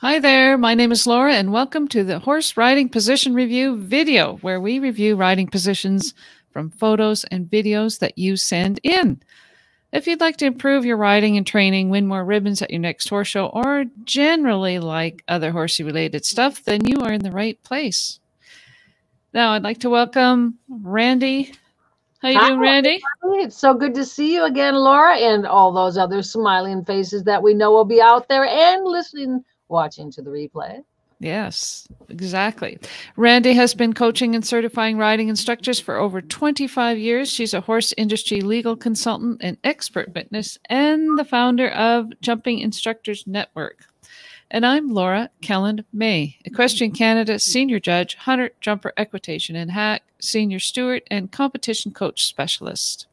Hi there, my name is Laura, and welcome to the Horse Riding Position Review video, where we review riding positions from photos and videos that you send in. If you'd like to improve your riding and training, win more ribbons at your next horse show, or generally like other horsey related stuff, then you are in the right place. Now, I'd like to welcome Randy. How you Hi, doing, Randy? It's so good to see you again, Laura, and all those other smiling faces that we know will be out there and listening, watching to the replay. Yes, exactly. Randy has been coaching and certifying riding instructors for over 25 years. She's a horse industry legal consultant and expert witness, and the founder of Jumping Instructors Network. And I'm Laura Kelland May, Equestrian Canada Senior Judge, Hunter Jumper Equitation and Hack, Senior Steward, and Competition Coach Specialist.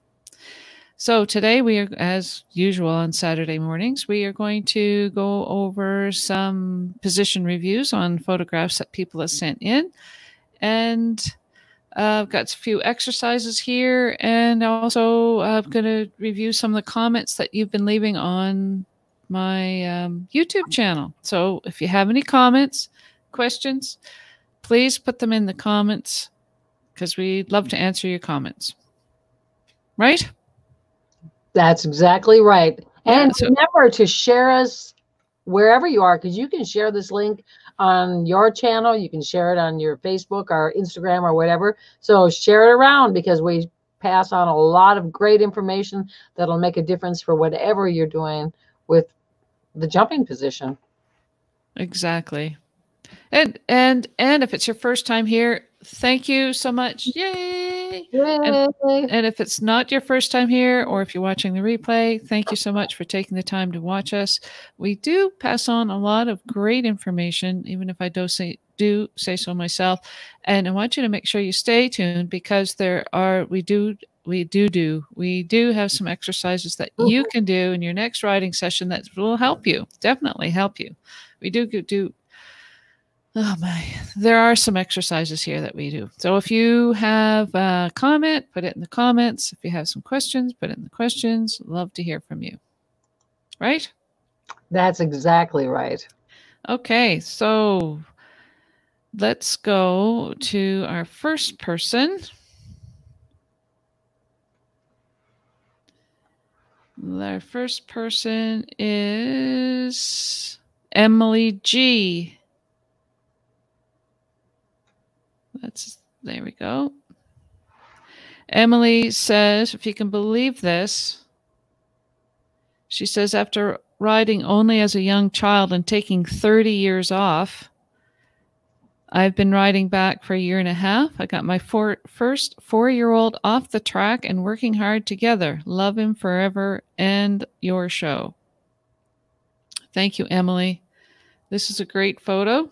So today we are, as usual on Saturday mornings, we are going to go over some position reviews on photographs that people have sent in. And uh, I've got a few exercises here, and also I'm going to review some of the comments that you've been leaving on my um, YouTube channel. So if you have any comments, questions, please put them in the comments because we'd love to answer your comments. Right? That's exactly right. Yeah, and so- remember to share us wherever you are, because you can share this link on your channel, you can share it on your Facebook or Instagram or whatever. So share it around because we pass on a lot of great information that'll make a difference for whatever you're doing with the jumping position. Exactly. And and and if it's your first time here, thank you so much. Yay! Yay. And if it's not your first time here, or if you're watching the replay, thank you so much for taking the time to watch us. We do pass on a lot of great information, even if I do say do say so myself. And I want you to make sure you stay tuned because there are we do we do do we do have some exercises that you mm-hmm. can do in your next riding session that will help you definitely help you we do do oh my. There are some exercises here that we do. So if you have a comment put it in the comments. If you have some questions put it in the questions. Love to hear from you. Right? That's exactly right. okay so let's go to our first person. Our first person is Emily G. That's there we go. Emily says, if you can believe this, she says, after riding only as a young child and taking 30 years off, I've been riding back for a year and a half. I got my four, first four year old off the track and working hard together. Love him forever and your show. Thank you, Emily. This is a great photo.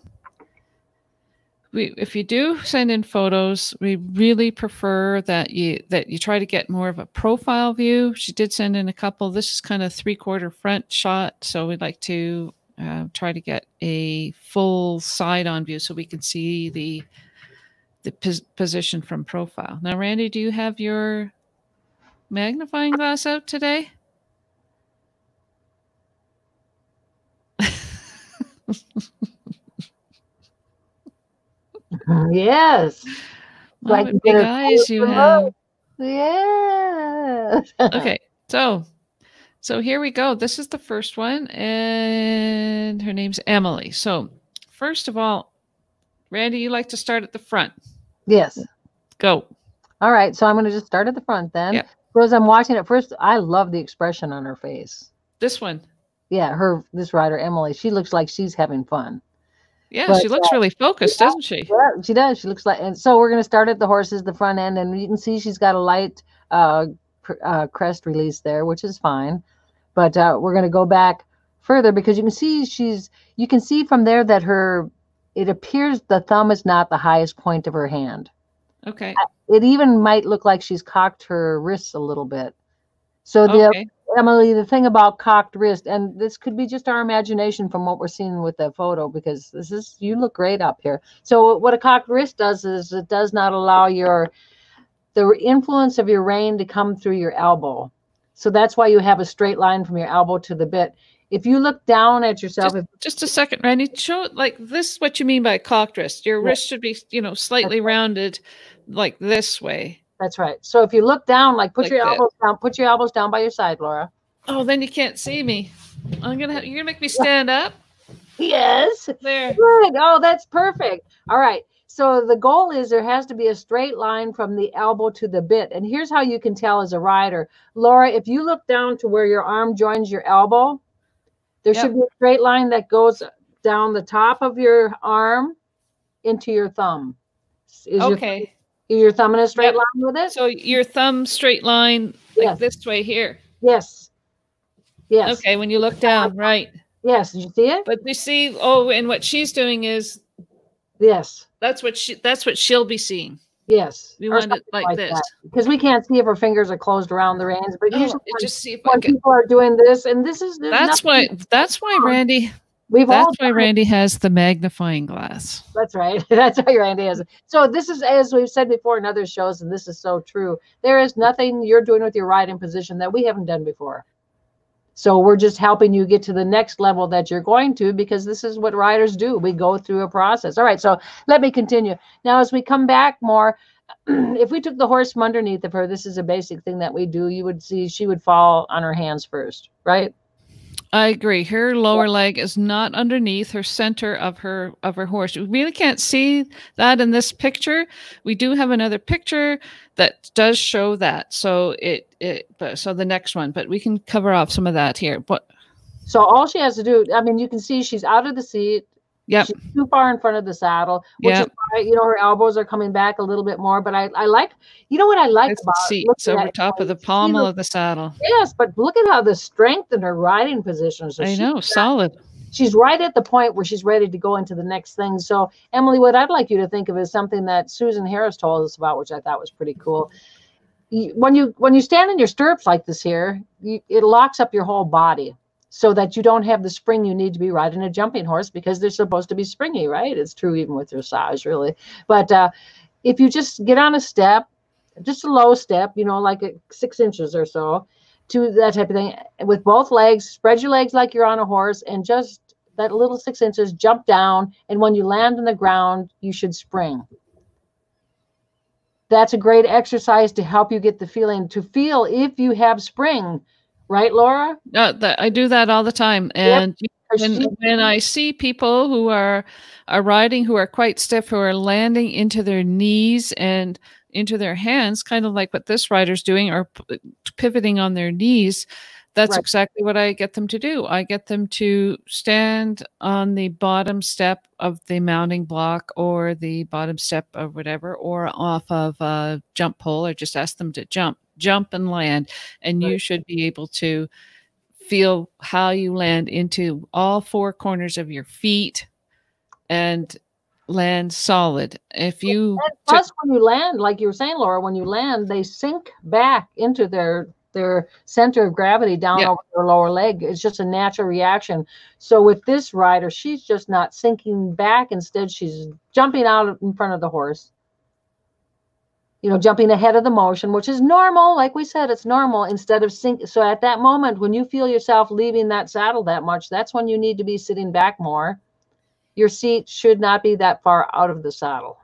We, if you do send in photos, we really prefer that you that you try to get more of a profile view. She did send in a couple. This is kind of three quarter front shot, so we'd like to uh, try to get a full side on view so we can see the the pos- position from profile. Now, Randy, do you have your magnifying glass out today? Yes. Like big eyes you have. Yeah. Okay, so so here we go. This is the first one, and her name's Emily. So first of all, Randy, you like to start at the front. yes. Go. All right. So I'm going to just start at the front then. Yeah. So as I'm watching it first, I love the expression on her face. This one. Yeah, her this rider Emily, she looks like she's having fun. Yeah, But, she looks really focused, doesn't she? Yeah, she does. She looks like, and so we're going to start at the horses, the front end, and you can see she's got a light uh, cr- uh, crest release there, which is fine. But uh, we're going to go back further because you can see she's, you can see from there that her, it appears the thumb is not the highest point of her hand. Okay. It even might look like she's cocked her wrists a little bit. So the Okay. Emily, the thing about cocked wrist, and this could be just our imagination from what we're seeing with that photo, because this is you look great up here. So what a cocked wrist does is it does not allow your the influence of your rein to come through your elbow. So that's why you have a straight line from your elbow to the bit. If you look down at yourself, Just, if, just a second, Randy. Show like this. is What you mean by cocked wrist? Your Yeah. wrist should be, you know, slightly rounded, like this way. That's right. So if you look down, like put Like your that. elbows down, put your elbows down by your side, Laura. Oh, then you can't see me. I'm gonna. Have, you're gonna make me stand up Yes. there. Good. Oh, that's perfect. All right. So the goal is there has to be a straight line from the elbow to the bit. And here's how you can tell as a rider. Laura, if you look down to where your arm joins your elbow, there Yep. should be a straight line that goes down the top of your arm into your thumb. Is your, Okay. Is your thumb in a straight Yep. line with it? So your thumb straight line like Yes. this way here. yes. Yes. Okay, when you look down, right. Yes. Did you see it? But you see, oh, and what she's doing is Yes. that's what she that's what she'll be seeing. Yes. We want it something like, this. Because we can't see if her fingers are closed around the reins, but Oh, usually when- just see when people are doing this, and this is That's why. That's why Randy. We've all That's why done it. Randy has the magnifying glass. That's right. That's why Randy is. So this is as we've said before in other shows, and this is so true. There is nothing you're doing with your riding position that we haven't done before. So we're just helping you get to the next level that you're going to because this is what riders do. We go through a process. All right. So let me continue. Now, as we come back more, if we took the horse from underneath of her, this is a basic thing that we do. You would see she would fall on her hands first, right? I agree. Her lower leg is not underneath her center of her of her horse. We really can't see that in this picture. We do have another picture that does show that. So it it but so the next one, but we can cover off some of that here. But So all she has to do, I mean, you can see she's out of the seat. Yep. She's too far in front of the saddle, which Yep. is why, you know, her elbows are coming back a little bit more. But I, I like, you know what I like it's about. It's over top of the pommel the- of the saddle. Yes, but look at how the strength in her riding position. So I know, solid. she's right at the point where she's ready to go into the next thing. So, Emily, what I'd like you to think of is something that Susan Harris told us about, which I thought was pretty cool. When you when you stand in your stirrups like this here, you, it locks up your whole body so that you don't have the spring you need to be riding a jumping horse because they're supposed to be springy, right? It's true even with dressage, really. But uh, if you just get on a step, just a low step, you know, like six inches or so, to that type of thing with both legs spread your legs like you're on a horse and just that little six inches jump down and when you land on the ground you should spring that's a great exercise to help you get the feeling to feel if you have spring right laura? Uh, that, I do that all the time, and Or when, when I see people who are are riding who are quite stiff, who are landing into their knees and into their hands, kind of like what this rider's doing, or p- pivoting on their knees. That's Right. exactly what I get them to do. I get them to stand on the bottom step of the mounting block or the bottom step of whatever, or off of a jump pole, or just ask them to jump, jump and land. And you should be able to feel how you land into all four corners of your feet and land solid. If you and plus when you land like you were saying laura when you land they sink back into their their center of gravity down Yeah. over their lower leg. It's just a natural reaction. So with this rider she's just not sinking back. Instead she's jumping out in front of the horse. You know jumping ahead of the motion which is normal. Like we said it's normal. Instead of sink so at that moment when you feel yourself leaving that saddle that much that's when you need to be sitting back more. Your seat should not be that far out of the saddle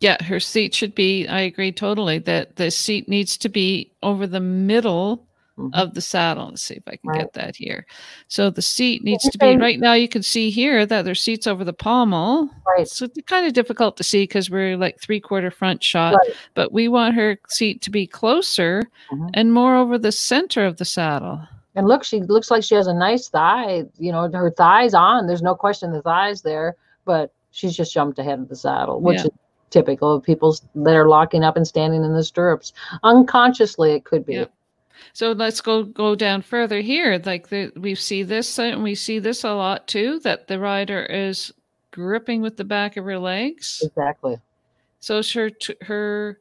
yeah, her seat should be I agree totally that the seat needs to be over the middle Mhm. of the saddle. Let's see if I can Right. get that here. So the seat needs to be right now you can see here that there's seats over the pommel. right So it's kind of difficult to see because we're like three quarter front shot, Right. but we want her seat to be closer Mhm. and more over the center of the saddle. And look, she looks like she has a nice thigh. You know, her thighs on. There's no question the thighs there, but she's just jumped ahead of the saddle, which Yeah. is typical of people that are locking up and standing in the stirrups. Unconsciously, it could be. Yeah. So let's go go down further here. Like the, we see this and we see this a lot too. That the rider is gripping with the back of her legs. Exactly. So it's her her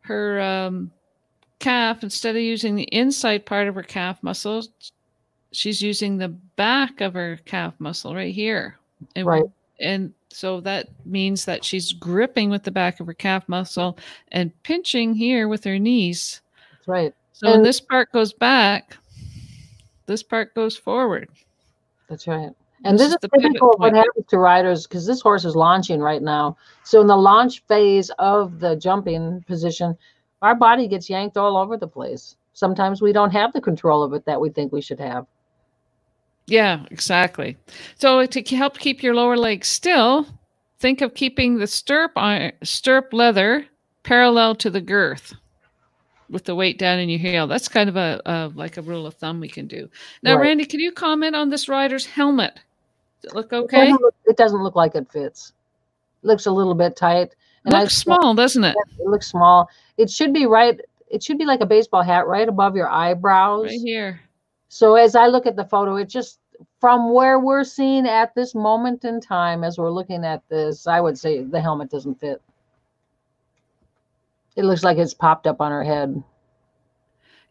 her um, calf instead of using the inside part of her calf muscle, she's using the back of her calf muscle right here. And, Right. And so that means that she's gripping with the back of her calf muscle and pinching here with her knees. That's right. So And- this part goes back, This part goes forward. That's right. And This this, is is typical of what happens to riders because this horse is launching right now. So in the launch phase of the jumping position, our body gets yanked all over the place. Sometimes we don't have the control of it that we think we should have. Yeah, exactly. So to help keep your lower leg still, think of keeping the stirrup iron, stirrup leather parallel to the girth with the weight down in your heel. That's kind of a, a like a rule of thumb we can do. Now, Right. Randy, can you comment on this rider's helmet? Does it look It okay? doesn't look, it doesn't look like it fits. looks a little bit tight. And looks small, doesn't it? It looks small. It should be right. It should be like a baseball hat right above your eyebrows. Right here. So as I look at the photo, it just from where we're seeing at this moment in time, as we're looking at this, I would say the helmet doesn't fit. It looks like it's popped up on her head.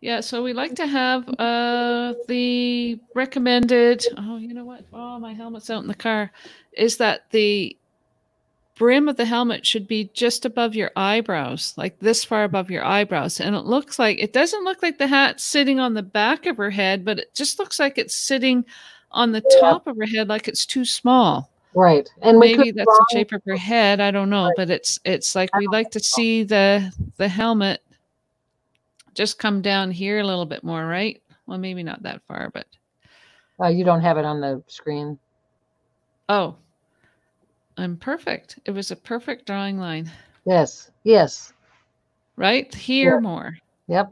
Yeah, so we like to have uh the recommended oh you know what? Oh my helmet's out in the car. Is that the brim of the helmet should be just above your eyebrows, like this far above your eyebrows. And it looks like it doesn't look like the hat's sitting on the back of her head, but it just looks like it's sitting on the Yeah. top of her head like it's too small. Right. And Maybe that's wrong- the shape of her head. I don't know, but it's it's like we'd like to see the the helmet just come down here a little bit more, right? Well, maybe not that far, but uh, you don't have it on the screen. oh, I'm perfect. It was a perfect drawing line, Yes. Yes. right here Yeah. more. Yep.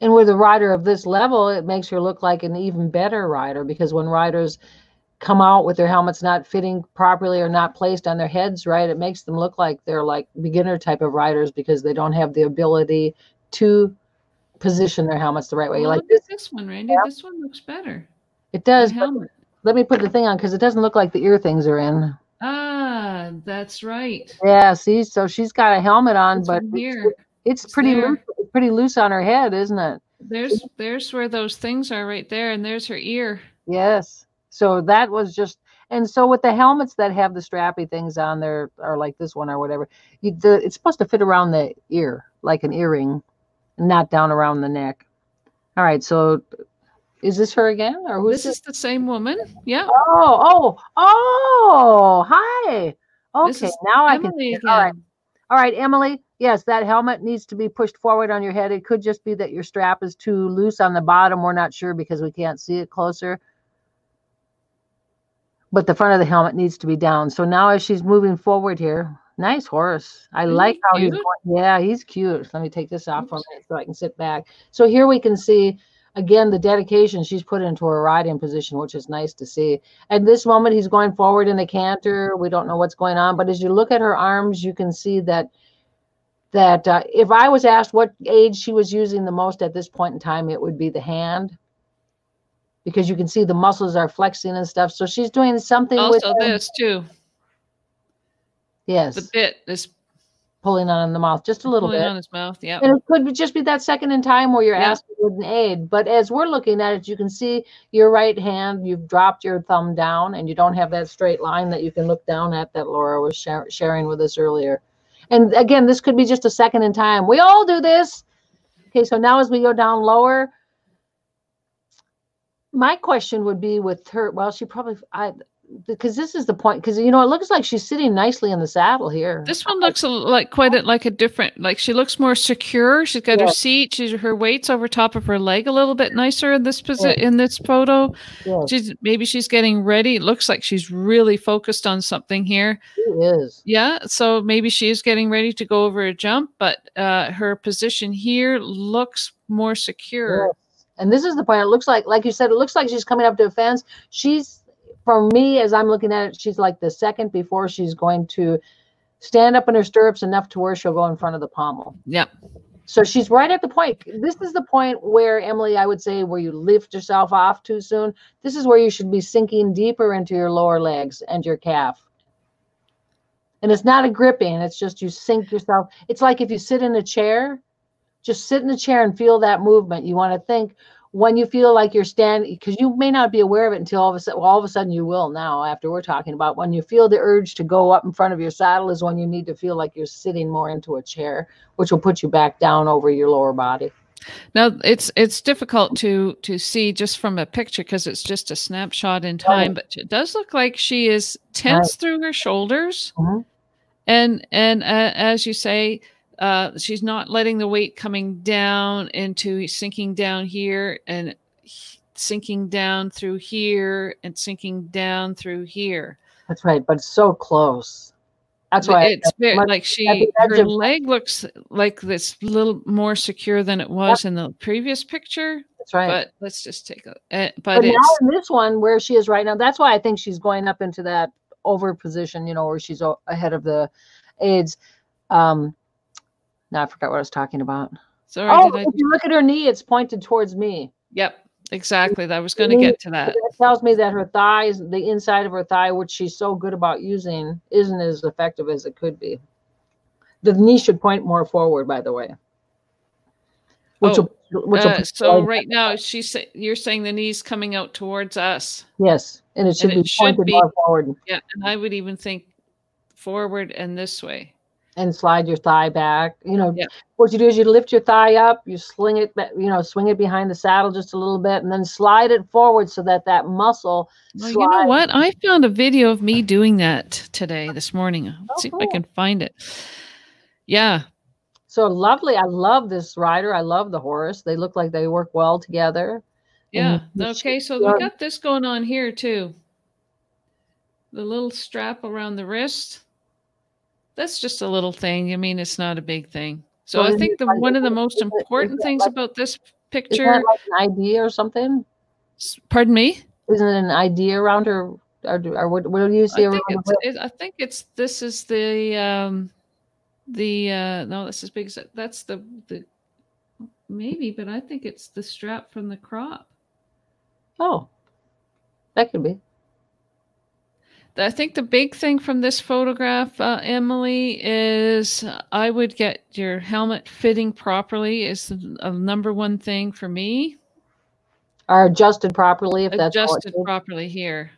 And with a rider of this level, it makes her look like an even better rider because when riders come out with their helmets not fitting properly or not placed on their heads right, it makes them look like they're like beginner type of riders because they don't have the ability to position their helmets the right way. Well, Like look this, at this one, Randy. Yep. This one looks better. it does. but. Let me put the thing on because it doesn't look like the ear things are in. Ah, that's right. Yeah, see, so she's got a helmet on, This but it's, here. it's It's pretty loose, pretty loose on her head, isn't it? There's there's where those things are right there, and there's her ear. Yes. So that was just, and so with the helmets that have the strappy things on there, or like this one or whatever, you, the, it's supposed to fit around the ear, like an earring, not down around the neck. All right. So is this her again, or who's This is the same woman. Yeah. Oh, oh, oh! Hi. Okay, is now I can. Emily see. All right, all right, Emily. Yes, that helmet needs to be pushed forward on your head. It could just be that your strap is too loose on the bottom. We're not sure because we can't see it closer. But the front of the helmet needs to be down. So now as she's moving forward here, nice horse. I Isn't like he how he's going. Yeah, he's cute. Let me take this off for a minute so I can sit back. So here we can see again the dedication she's put into her riding position, which is nice to see. At this moment, he's going forward in a canter. We don't know what's going on, but as you look at her arms, you can see that that uh, if I was asked what aid she was using the most at this point in time, it would be the hand because you can see the muscles are flexing and stuff. So she's doing something with Also, her- this too. yes, The bit is pulling on in the mouth just a little bit. pulling bit. on his mouth. Yeah. And it could be- just be that second in time where you're Yeah. asking with an aid. But as we're looking at it, you can see your right hand, you've dropped your thumb down, and you don't have that straight line that you can look down at that Laura was shar- sharing with us earlier. And again, this could be just a second in time. We all do this. Okay, so now as we go down lower, my question would be with her. Well, she probably, I, because this is the point. Because you know, it looks like she's sitting nicely in the saddle here. This one looks like quite a, like a different. Like she looks more secure. She's got her seat. She's her weights over top of her leg a little bit nicer in this posi- Yes. in this photo. Yes, She's maybe she's getting ready. It looks like she's really focused on something here. she is. Yeah, so maybe she is getting ready to go over a jump, but uh, her position here looks more secure. And this is the point. It looks like, like you said, it looks like she's coming up to a fence. She's, for me, as I'm looking at it, she's like the second before she's going to stand up in her stirrups enough to where she'll go in front of the pommel. Yeah, So she's right at the point. This is the point where, Emily, I would say, where you lift yourself off too soon. This is where you should be sinking deeper into your lower legs and your calf. And it's not a gripping, it's just you sink yourself. It's like if you sit in a chair, just sit in a chair and feel that movement. You want to think when you feel like you're standing, because you may not be aware of it until all of a sudden, well, all of a sudden you will now after we're talking about when you feel the urge to go up in front of your saddle is when you need to feel like you're sitting more into a chair, which will put you back down over your lower body. Now it's it's difficult to to see just from a picture because it's just a snapshot in time, but it does look like she is tense through her shoulders, Mhm. and and uh, as you say, uh, she's not letting the weight coming down into sinking down here and sinking down through here and sinking down through here. That's right, but so close. That's why it's very, much- like she her of- leg looks like this little more secure than it was in the previous picture. that's right. But let's just take a. Uh, but but now in this one where she is right now, that's why I think she's going up into that over position, you know, where she's o- ahead of the aids. Um, now I forgot what I was talking about. sorry. oh, did I? if you look at her knee, it's pointed towards me. Yep, exactly. That was going to get to that. That tells me that her thighs, the inside of her thigh, which she's so good about using, isn't as effective as it could be. The knee should point more forward, by the way. Which Oh, will, which Uh, so right now, she's you're saying the knees coming out towards us. yes, and it should and it be should pointed be- more forward. Yeah, and I would even think forward and this way. And slide your thigh back. You know, Yeah. what you do is you lift your thigh up, you sling it, you know, swing it behind the saddle just a little bit, and then slide it forward so that that muscle. Well, you know what? I found a video of me doing that today, this morning. Oh, Let's see if I can find it. Yeah, So lovely. I love this rider. I love the horse. They look like they work well together. yeah. you Okay, so we got this going on here too. The little strap around the wrist. That's just a little thing. I mean, it's not a big thing. So Well, I think the one of the most important things like- about this picture, like an idea or something? pardon me. Isn't it an idea around her? Or, do- or what, what do you see I around think it, I think it's this is the um the uh no that's as big as that's the the maybe but I think it's the strap from the crop. Oh, that could be. I think the big thing from this photograph, uh, Emily, is I would get your helmet fitting properly is a number one thing for me. Or adjusted properly if that's Adjusted properly here.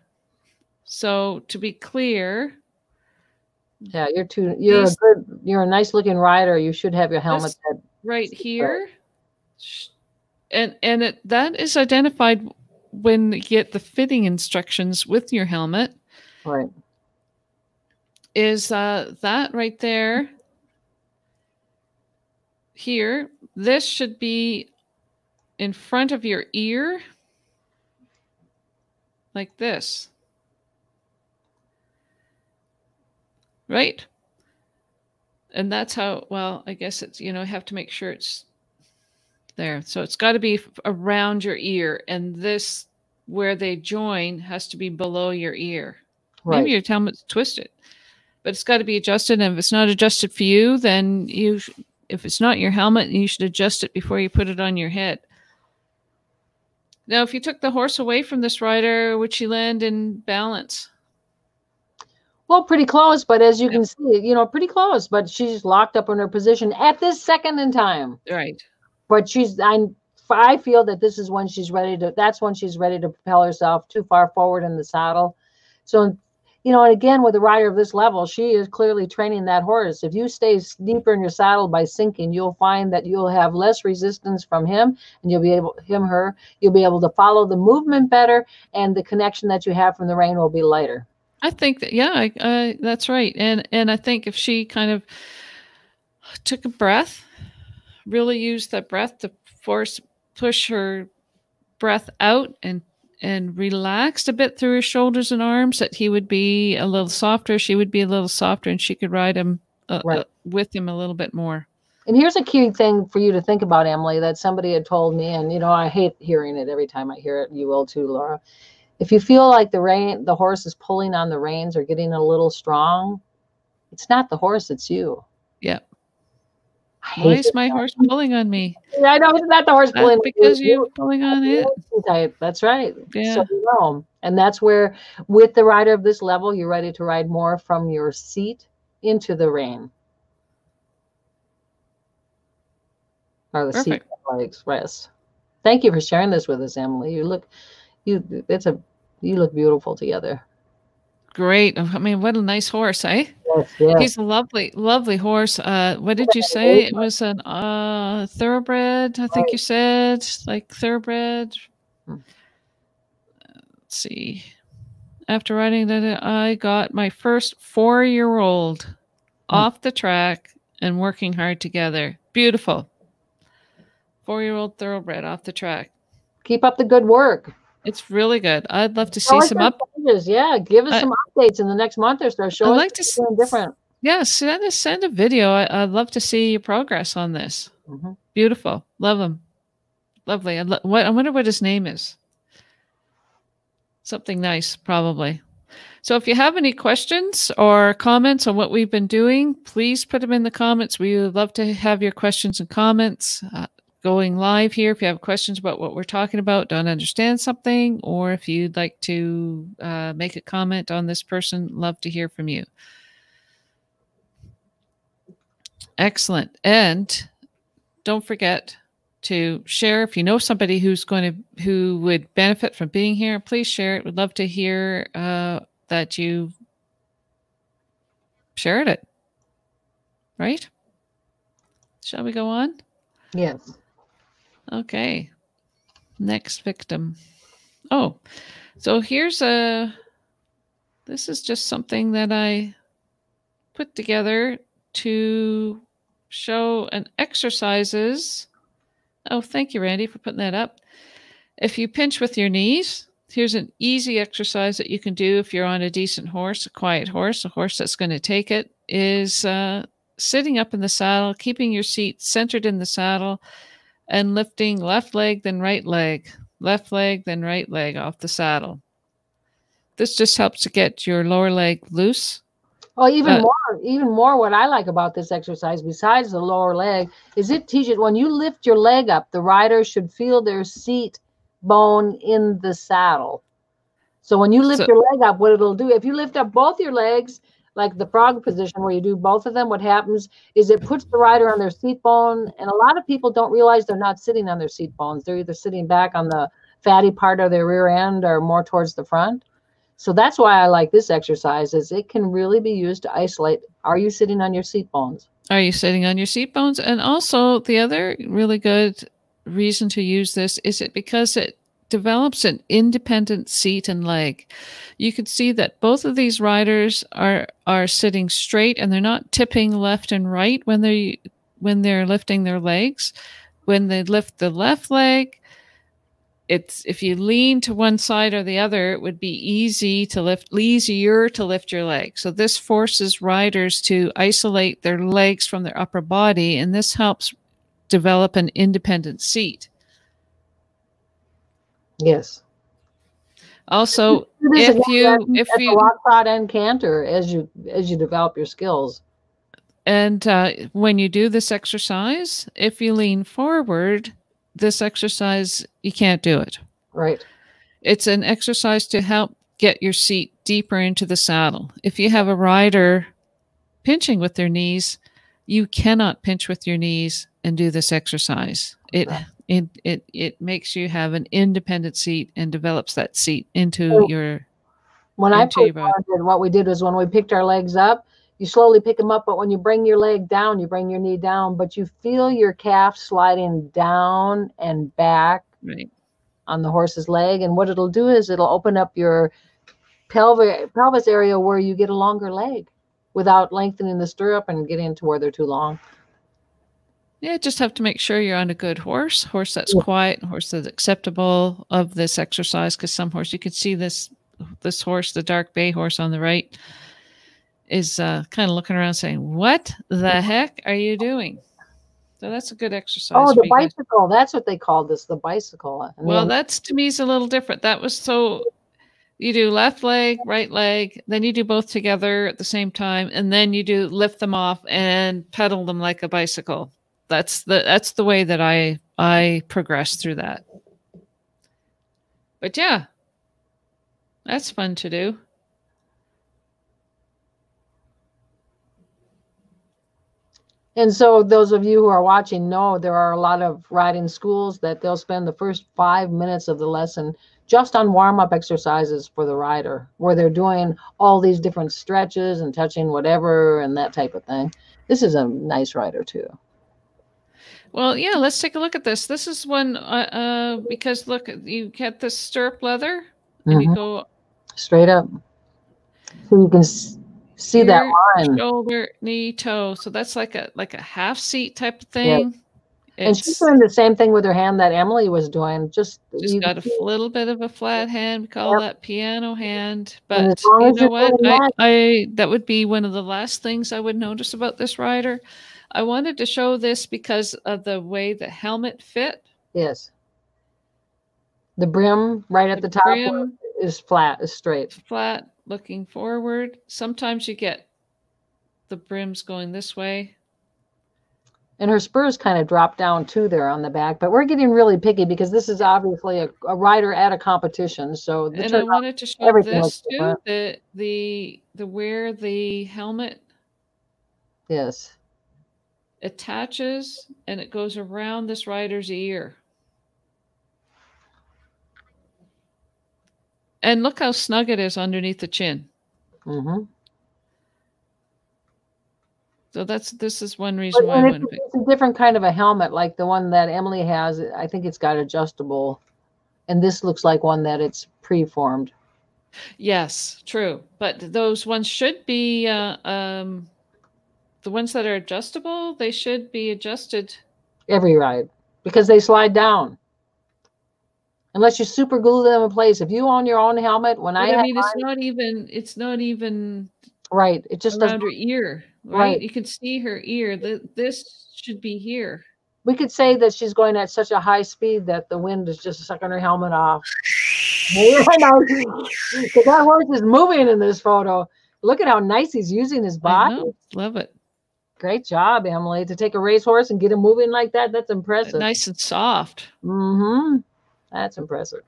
So to be clear, Yeah, you're too. You're These- a good. You're a nice looking rider. You should have your helmet. Right. here and and it that is identified when you get the fitting instructions with your helmet right. is uh that right there here this should be in front of your ear like this. Right? And that's how well i guess it's you know have to make sure it's there. So it's got to be around your ear and this where they join has to be below your ear Right. maybe your helmet's twisted but it's got to be adjusted and if it's not adjusted for you then you sh- if it's not your helmet you should adjust it before you put it on your head now if you took the horse away from this rider would she land in balance Well, pretty close, but as you Yeah. can see, you know, pretty close. But she's locked up in her position at this second in time. right But she's, I, I feel that this is when she's ready to. That's when she's ready to propel herself too far forward in the saddle. So, you know, and again with a rider of this level, she is clearly training that horse. If you stay deeper in your saddle by sinking, you'll find that you'll have less resistance from him, and you'll be able him her. You'll be able to follow the movement better, and the connection that you have from the rein will be lighter. I think that yeah, I, uh, that's right, and and I think if she kind of took a breath, really used that breath to force push her breath out and and relaxed a bit through her shoulders and arms, that he would be a little softer, she would be a little softer, and she could ride him uh, Right. uh, with him a little bit more. And here's a key thing for you to think about, Emily, that somebody had told me, and you know, I hate hearing it every time I hear it. You will too, Laura. If you feel like the rein, the horse is pulling on the reins or getting a little strong, it's not the horse, it's you. Yeah. Why is my horse pulling on me? Yeah, I know it's not the horse That's pulling. because you. you're pulling on it. tight. That's right. Yeah. So you know, and that's where, with the rider of this level, you're ready to ride more from your seat into the rein. Or the seat Perfect. legs rest. Thank you for sharing this with us, Emily. You look, you it's a you look beautiful together. Great. I mean, what a nice horse, eh? Yes, yes. He's a lovely, lovely horse. Uh, what did you say? It was an uh, thoroughbred, I think you said, like thoroughbred. Hmm. Let's see. After riding that, I got my first four-year-old Hmm. off the track and working hard together. Beautiful. Four-year-old thoroughbred off the track. Keep up the good work. It's really good. I'd love to see some your up. changes. Yeah, give us I- some updates in the next month or so. Show I'd like to doing different. Yeah, send us send a video. I, I'd love to see your progress on this. Mhm. Beautiful. Love him. Lovely. I, lo- what, I wonder what his name is. Something nice, probably. So if you have any questions or comments on what we've been doing, please put them in the comments. We would love to have your questions and comments uh, going live here. If you have questions about what we're talking about, don't understand something, or if you'd like to uh, make a comment on this person, love to hear from you. Excellent. And don't forget to share if you know somebody who's going to who would benefit from being here please share it we'd love to hear uh, that you shared it right shall we go on Yes. Okay. Next victim. Oh so here's a this is just something that i put together to show an exercises. Oh, thank you, Randy, for putting that up. If you pinch with your knees, here's an easy exercise that you can do if you're on a decent horse, a quiet horse, a horse that's going to take it, is uh, sitting up in the saddle, keeping your seat centered in the saddle, and lifting left leg, then right leg, left leg, then right leg off the saddle. This just helps to get your lower leg loose Oh, even Uh, more, even more. What I like about this exercise, besides the lower leg, is it teaches when you lift your leg up, the rider should feel their seat bone in the saddle. So when you lift So- your leg up, what it'll do, if you lift up both your legs, like the frog position where you do both of them, what happens is it puts the rider on their seat bone. And a lot of people don't realize they're not sitting on their seat bones. They're either sitting back on the fatty part of their rear end or more towards the front. So that's why I like this exercise is it can really be used to isolate are you sitting on your seat bones? Are you sitting on your seat bones? And also, the other really good reason to use this is it because it develops an independent seat and leg. You can see that both of these riders are are sitting straight and they're not tipping left and right when they when they're lifting their legs. When they lift the left leg, it's if you lean to one side or the other, it would be easy to lift easier to lift your leg. So this forces riders to isolate their legs from their upper body, and this helps develop an independent seat. Yes. Also, if you if you rock trot and canter as you as you develop your skills. and uh, when you do this exercise, if you lean forward, this exercise you can't do it. Right. It's an exercise to help get your seat deeper into the saddle. If you have a rider pinching with their knees, you cannot pinch with your knees and do this exercise. It it it it makes you have an independent seat and develops that seat into Oh. your When I into body. on, what we did was when we picked our legs up, you slowly pick them up, but when you bring your leg down, you bring your knee down, but you feel your calf sliding down and back right. on the horse's leg. And what it'll do is it'll open up your pelvic pelvis area where you get a longer leg without lengthening the stirrup and getting to where they're too long. Yeah, just have to make sure you're on a good horse, horse that's Yeah. quiet, horse that's acceptable of this exercise. Because some horse, you can see this this horse, the dark bay horse on the right, is uh, kind of looking around saying, "What the heck are you doing?" So that's a good exercise. Oh, the bicycle. That's what they called this, the bicycle. And Well, then- that's to me is a little different. That was so you do left leg, right leg, then you do both together at the same time, and then you do lift them off and pedal them like a bicycle. That's the that's the way that I I progress through that. But yeah, that's fun to do. And so, those of you who are watching know there are a lot of riding schools that they'll spend the first five minutes of the lesson just on warm up exercises for the rider, where they're doing all these different stretches and touching whatever and that type of thing. This is a nice rider too. Well, yeah, let's take a look at this. This is one uh, uh because look, you get the stirrup leather and Mhm. you go Straight up. So you can see that line. shoulder, knee, toe. So that's like a like a half seat type of thing. And she's doing the same thing with her hand that Emily was doing. Just just got a little bit of a flat hand. We call Yep. that piano hand. But you know what? I, I that would be one of the last things I would notice about this rider. I wanted to show this because of the way the helmet fit. yes. The brim right at the, top brim is flat, is straight. flat, looking forward. Sometimes you get the brims going this way. And her spurs kind of drop down too there on the back. But we're getting really picky because this is obviously a, a rider at a competition. So the and I wanted to show this too. The the the where the helmet yes. Attaches and it goes around this rider's ear. And look how snug it is underneath the chin. Mm-hmm. So that's this is one reason But why I it's, it's a different kind of a helmet, like the one that Emily has. I think it's got adjustable, and this looks like one that it's pre-formed. Yes, true. But those ones should be uh, um, the ones that are adjustable. They should be adjusted. every ride because they slide down. Unless you super glue them in place. If you own your own helmet, when But I, I, mean, it's mine- not even. It's not even right, it just around doesn't. her ear, right? Right. You can see her ear. The, this should be here. We could say that she's going at such a high speed that the wind is just sucking her helmet off. That horse is moving in this photo. Look at how nice he's using his body. Love it. Great job, Emily, to take a racehorse and get him moving like that. That's impressive. Nice and soft. Mm-hmm. That's impressive.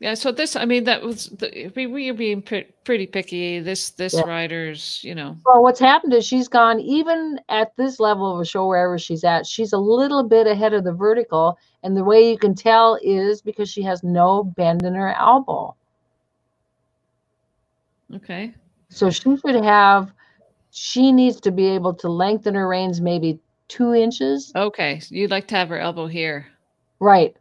Yeah. So this, I mean, that was the, we are being pre- pretty picky. This this Yeah. rider's, you know, Well, what's happened is she's gone even at this level of a show wherever she's at. She's a little bit ahead of the vertical, and the way you can tell is because she has no bend in her elbow. okay. So she should have. She needs to be able to lengthen her reins maybe two inches. Okay. So you'd like to have her elbow here. Right.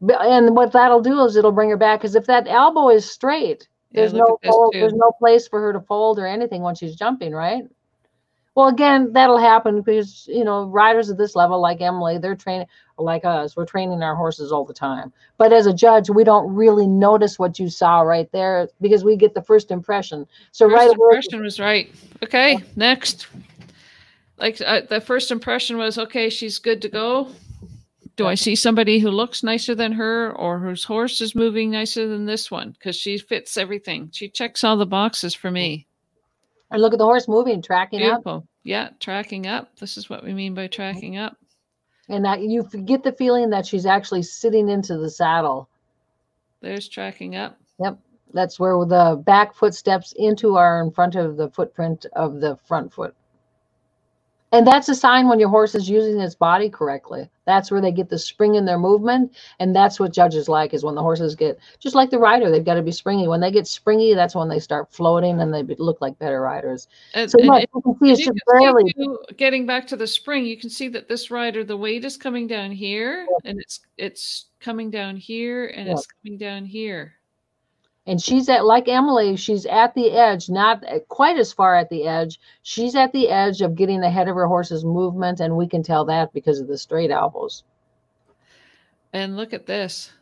And what that'll do is it'll bring her back. Because if that elbow is straight, Yeah, there's no fold, there's no place for her to fold or anything when she's jumping, right? Well, again, that'll happen because you know riders at this level, like Emily, they're training like us. We're training our horses all the time. But as a judge, we don't really notice what you saw right there because we get the first impression. So First right away, impression was right. Okay, next. Like uh, the first impression was okay. She's good to go. Do I see somebody who looks nicer than her, or whose horse is moving nicer than this one? Because she fits everything. She checks all the boxes for me. And look at the horse moving, tracking up, Beautiful. Yeah, tracking up. This is what we mean by tracking up. and that you get the feeling that she's actually sitting into the saddle. There's tracking up. Yep. That's where the back footsteps into are in front of the footprint of the front foot. And that's a sign when your horse is using its body correctly. That's where they get the spring in their movement. And that's what judges like is when the horses get, just like the rider, they've got to be springy. When they get springy, that's when they start floating and they look like better riders. And, So and yes, it- you can see it's you just can see barely, getting back to the spring, you can see that this rider, the weight is coming down here, and it's it's coming down here, and Yeah. it's coming down here. And she's at, like Emily, she's at the edge, not eh, quite as far at the edge. She's at the edge of getting ahead of her horse's movement. And we can tell that because of the straight elbows. And look at this.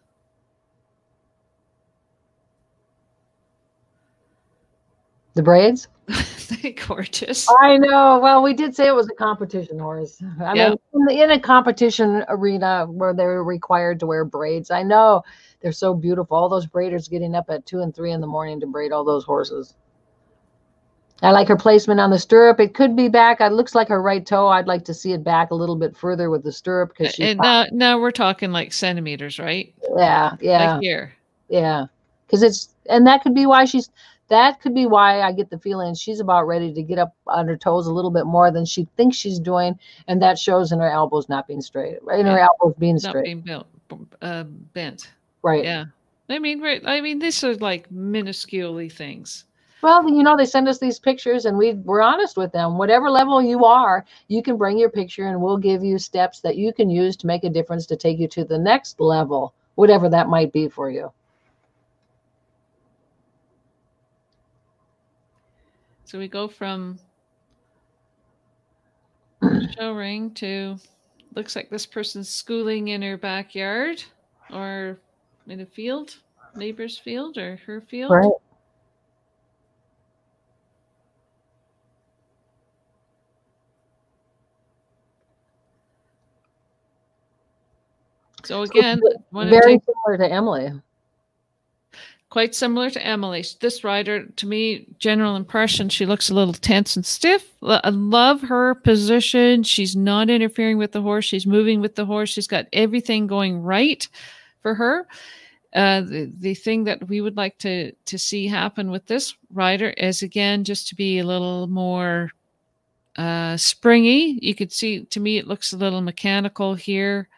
The braids? They're gorgeous. I know. Well, we did say it was a competition horse. I Yeah. mean, in, the, in a competition arena where they're required to wear braids, I know they're so beautiful. All those braiders getting up at two and three in the morning to braid all those horses. I like her placement on the stirrup. It could be back. It looks like her right toe. I'd like to see it back a little bit further with the stirrup because And now, now we're talking like centimeters, right? yeah, yeah. Like here. Yeah, because it's and that could be why she's that could be why I get the feeling she's about ready to get up on her toes a little bit more than she thinks she's doing, and that shows in her elbows not being straight, in her elbows being Not straight. being built, uh, bent. Right. Yeah. I mean, right. I mean, these are like minusculely things. Well, you know, they send us these pictures and we we're honest with them. Whatever level you are, you can bring your picture and we'll give you steps that you can use to make a difference to take you to the next level, whatever that might be for you. So we go from show ring to looks like this person's schooling in her backyard or in a field, neighbor's field or her field. Right. So again, wanna Very take- similar to Emily. quite similar to Emily. This rider, to me, general impression, she looks a little tense and stiff. I love her position. She's not interfering with the horse. She's moving with the horse. She's got everything going right for her. Uh, the, the thing that we would like to to see happen with this rider is again just to be a little more uh, springy. You could see to me it looks a little mechanical here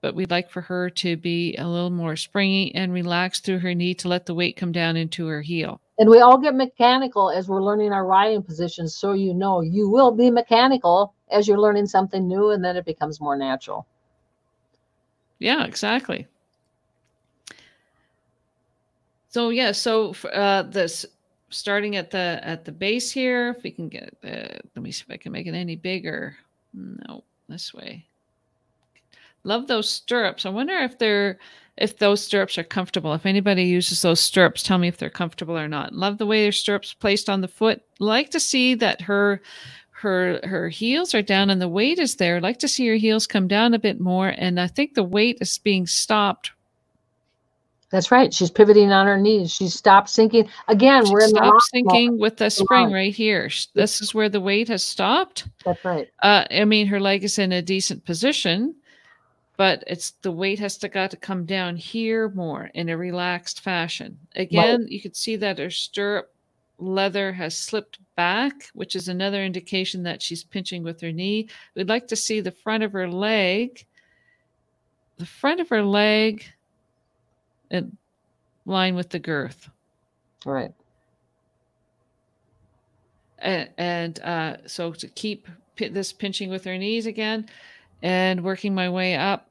but we'd like for her to be a little more springy and relaxed through her knee to let the weight come down into her heel. And we all get mechanical as we're learning our riding positions. So you know you will be mechanical as you're learning something new and then it becomes more natural. Yeah, exactly. So yeah, so uh, this starting at the at the base here, if we can get, uh, let me see if I can make it any bigger. No, this way. Love those stirrups. I wonder if they're if those stirrups are comfortable. If anybody uses those stirrups, tell me if they're comfortable or not. Love the way their stirrups placed on the foot. Like to see that her her her heels are down and the weight is there. Like to see her heels come down a bit more. And I think the weight is being stopped. That's right. She's pivoting on her knees. She's stopped sinking. Again, She we're in the sinking with the spring right here. This is where the weight has stopped. That's right. Uh, I mean, her leg is in a decent position, but it's the weight has to got to come down here more in a relaxed fashion. Again, you could see that her stirrup leather has slipped back, which is another indication that she's pinching with her knee. We'd like to see the front of her leg, the front of her leg, in line with the girth. Right. and, and uh, so to keep this pinching with her knees again and working my way up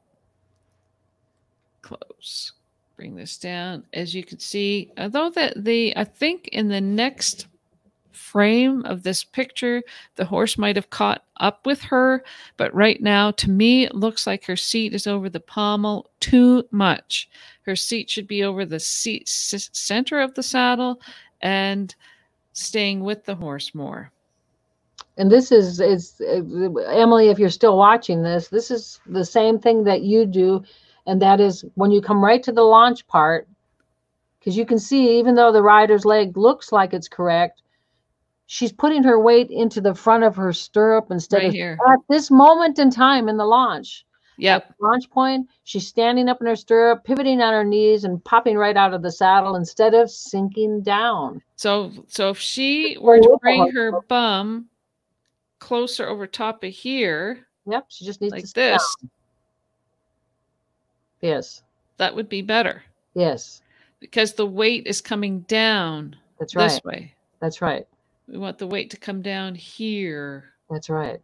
close bring this down as you can see although that the i think in the next frame of this picture the horse might have caught up with her but right now to me it looks like her seat is over the pommel too much her seat should be over the seat center of the saddle and staying with the horse more. And this is is Emily. If you're still watching this, this is the same thing that you do, and that is when you come right to the launch part, because you can see even though the rider's leg looks like it's correct, she's putting her weight into the front of her stirrup instead Right of here. at this moment in time in the launch. Yep. Launch point, she's standing up in her stirrup, pivoting on her knees, and popping right out of the saddle instead of sinking down. So so if she were to bring her bum closer over top of here, Yep, she just needs to like sit down. this, Yes, that would be better yes, because the weight is coming down that's right. this way. That's right. We want the weight to come down here That's right.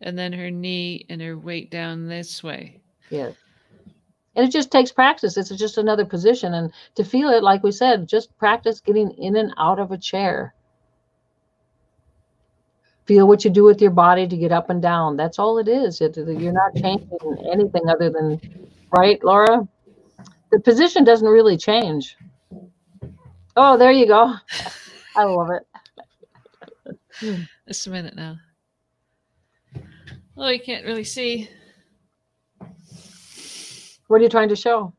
and then her knee and her weight down this way. Yes. And it just takes practice. It's just another position. And to feel it, like we said, just practice getting in and out of a chair. Feel what you do with your body to get up and down. That's all it is. You're not changing anything other than, right, Laura? The position doesn't really change. Oh, there you go. I love it. Just a minute now. Oh, you can't really see What are you trying to show?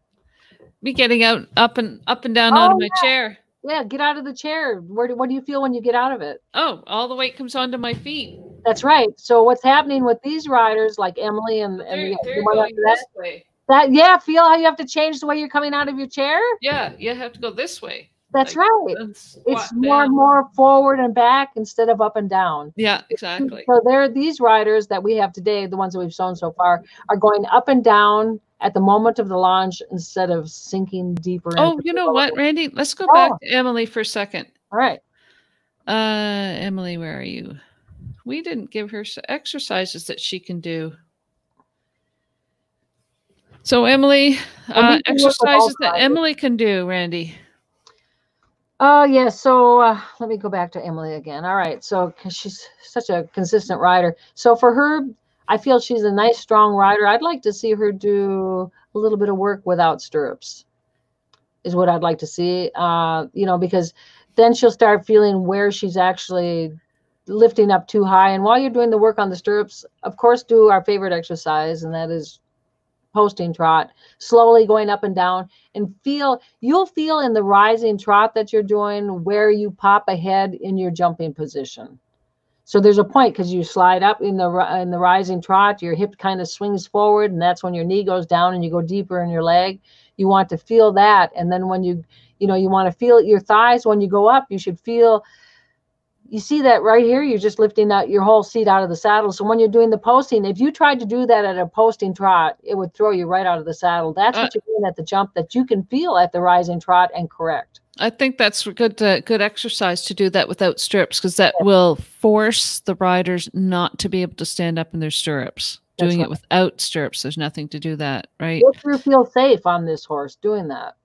me getting out up and up and down out Oh, of my chair. Yeah, get out of the chair. Where do, what do you feel when you get out of it? Oh, all the weight comes onto my feet. That's right. So what's happening with these riders, like Emily and, and They're, the, they're the going that, this way. that, yeah, feel how you have to change the way you're coming out of your chair. Yeah, you have to go this way. That's Like, right. and It's more and more forward and back instead of up and down. Yeah, exactly. So there, are these riders that we have today, the ones that we've shown so far, are going up and down at the moment of the launch instead of sinking deeper. Oh, you know what, Randy? Let's go Oh. back to Emily for a second. All right. Uh, Emily, where are you? We didn't give her exercises that she can do. So, Emily, uh, can work with all exercises that. Emily can do, Randy. Oh, yeah. So uh, let me go back to Emily again. All right. So, she's such a consistent rider. So, for her, I feel she's a nice, strong rider. I'd like to see her do a little bit of work without stirrups, is what I'd like to see. Uh, you know, because then she'll start feeling where she's actually lifting up too high. And while you're doing the work on the stirrups, of course, do our favorite exercise, and that is posting trot, slowly going up and down and feel you'll feel in the rising trot that you're doing where you pop ahead in your jumping position. So there's a point because you slide up in the in the rising trot, your hip kind of swings forward, and that's when your knee goes down and you go deeper in your leg. You want to feel that, and then when you you know you want to feel your thighs when you go up, you should feel. You see that right here? You're just lifting out your whole seat out of the saddle. So when you're doing the posting, if you tried to do that at a posting trot, it would throw you right out of the saddle. That's Uh, what you're doing at the jump that you can feel at the rising trot and correct. I think that's good uh, good exercise to do that without stirrups because that will force the riders not to be able to stand up in their stirrups. That's Doing right. it without stirrups, there's nothing to do that, right? You feel safe on this horse doing that.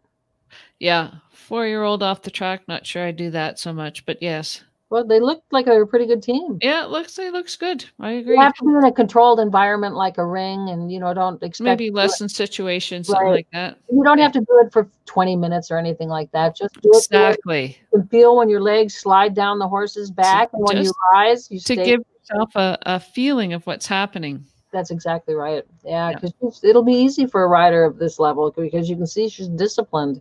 Yeah, four year old off the track. Not sure I do that so much, but yes, Well, they look like a pretty good team. yeah, it looks it looks good. I agree. You have to be in a controlled environment like a ring, and you know, don't expect Maybe lesson situations, something Right. like that. You don't have to do it for 20 minutes or anything like that. Just do it. Exactly. Can feel when your legs slide down the horse's back, and when you rise, you To give yourself a, a feeling of what's happening. That's exactly right. Yeah, Yeah. because it'll be easy for a rider of this level because you can see she's disciplined.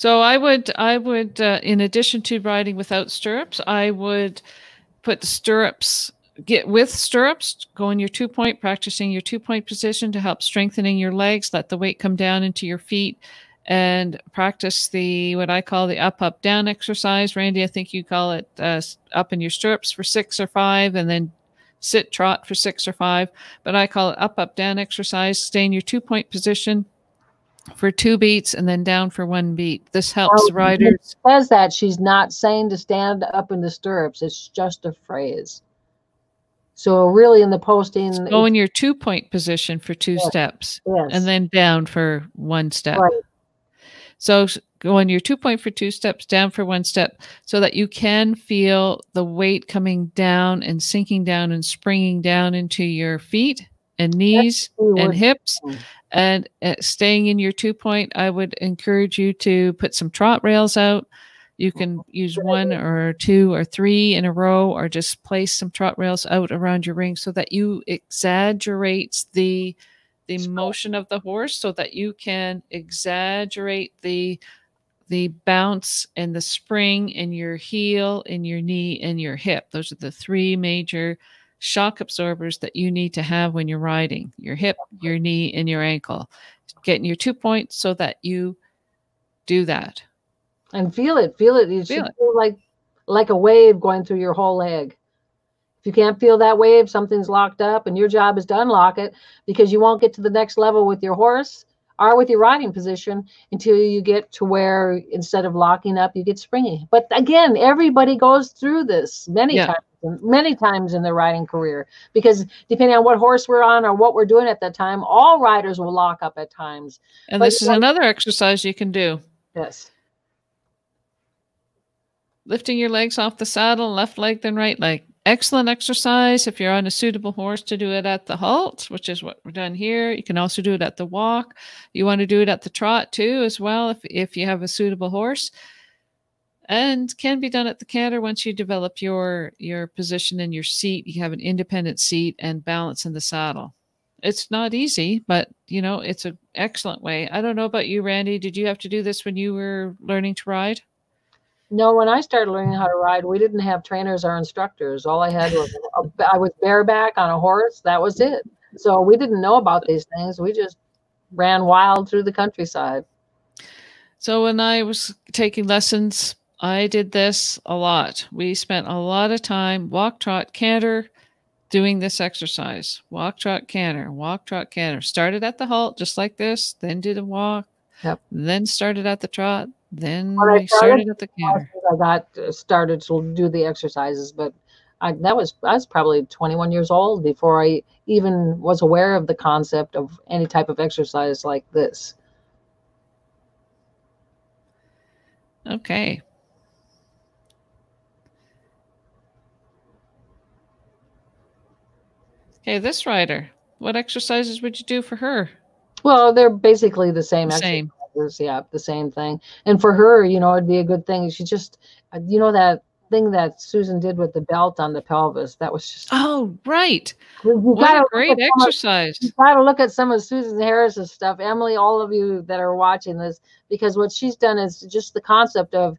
So I would, I would, uh, in addition to riding without stirrups, I would put stirrups, get with stirrups, go in your two point, practicing your two point position to help strengthening your legs. Let the weight come down into your feet, and practice the what I call the up up down exercise. Randy, I think you call it uh, up in your stirrups for six or five, and then sit trot for six or five. But I call it up up down exercise. Stay in your two point position for two beats and then down for one beat. This helps Oh, riders. Says that she's not saying to stand up in the stirrups. It's just a phrase. So really, in the posting, Go in your two point position for two Yes. steps yes, and then down for one step. Right. So go in your two point for two steps, down for one step, so that you can feel the weight coming down and sinking down and springing down into your feet and knees and hips. Mm. And uh, staying in your two point, I would encourage you to put some trot rails out. You can use one or two or three in a row, or just place some trot rails out around your ring so that you exaggerate the the motion of the horse, so that you can exaggerate the the bounce and the spring in your heel, in your knee, and your hip. Those are the three major shock absorbers that you need to have when you're riding your hip, your knee, and your ankle. Getting your two points so that you do that. and feel it, feel it. You Feel should it. feel like like a wave going through your whole leg. If you can't feel that wave, something's locked up, and your job is to unlock it because you won't get to the next level with your horse or with your riding position until you get to where instead of locking up, you get springy. But again, everybody goes through this many Yeah. times, many times in their riding career because depending on what horse we're on or what we're doing at that time, all riders will lock up at times. And But this is know- another exercise you can do. Yes. Lifting your legs off the saddle, left leg, then right leg. Excellent exercise if you're on a suitable horse to do it at the halt, which is what we're done here. You can also do it at the walk. You want to do it at the trot too, as well, if, if you have a suitable horse. And can be done at the canter once you develop your your position in your seat. You have an independent seat and balance in the saddle. It's not easy, but you know, it's an excellent way. I don't know about you, Randy. Did you have to do this when you were learning to ride? No, when I started learning how to ride, we didn't have trainers or instructors. All I had was a, I was bareback on a horse. That was it. So we didn't know about these things. We just ran wild through the countryside. So when I was taking lessons, I did this a lot. We spent a lot of time walk, trot, canter, doing this exercise walk, trot, canter, walk, trot, canter. Started at the halt, just like this, then did a walk, Yep. then started at the trot, then When I started started at the canter. I got uh, started to do the exercises, but I, that was I was probably 21 years old before I even was aware of the concept of any type of exercise like this. Okay. Okay, this rider. What exercises would you do for her? Well, they're basically the same. The exercises. same. Yeah, the same thing. And for her, you know, it'd be a good thing. She just, uh, you know, that thing that Susan did with the belt on the pelvis. That was just. Oh, right. You What a great at some of- exercise. you got to look at some of Susan Harris's stuff. Emily, all of you that are watching this, because what she's done is just the concept of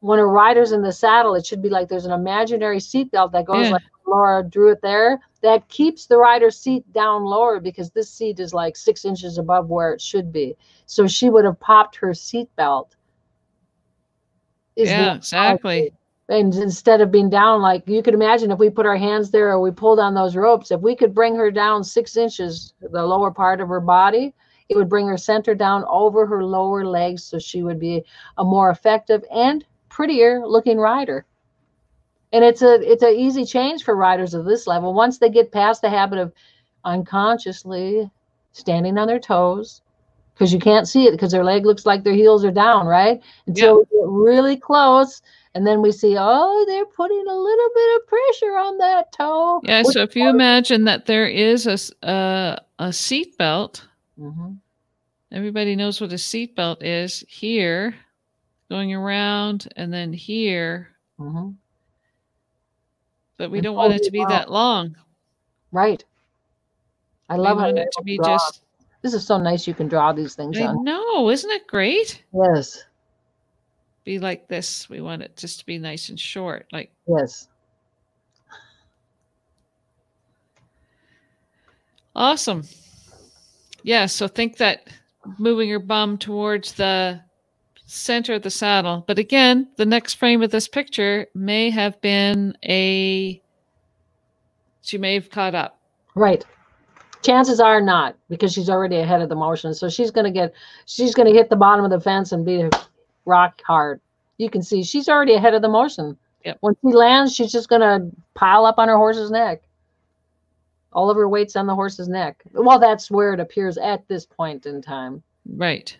when a rider's in the saddle, it should be like there's an imaginary seatbelt that goes Yeah. like Laura drew it there. That keeps the rider's seat down lower because this seat is like six inches above where it should be. So she would have popped her seatbelt. is Yeah, exactly. and instead of being down like you could imagine if we put our hands there or we pulled on those ropes if we could bring her down six inches the lower part of her body it would bring her center down over her lower legs so she would be a more effective and prettier looking rider and it's a it's an easy change for riders of this level. Once they get past the habit of unconsciously standing on their toes because you can't see it because their leg looks like their heels are down right? Until we get really close and then we see oh they're putting a little bit of pressure on that toe. Yeah, so if you imagine that there is a uh, a seat belt, Mhm. everybody knows what a seat belt is. Here, going around, and then here, Mhm. But we And don't want it to be on. that long. right i love want it to able be draw. just, this is so nice you can draw these things I on know, isn't it great? yes Be like this. We want it just to be nice and short. Like, yes awesome. Yeah, so think that moving your bum towards the center of the saddle. But again, the next frame of this picture may have been a, she may have caught up. right chances are not because she's already ahead of the motion so she's going to get she's going to hit the bottom of the fence and be rock hard you can see she's already ahead of the motion Yep. when she lands she's just going to pile up on her horse's neck all of her weight's on the horse's neck well that's where it appears at this point in time Right.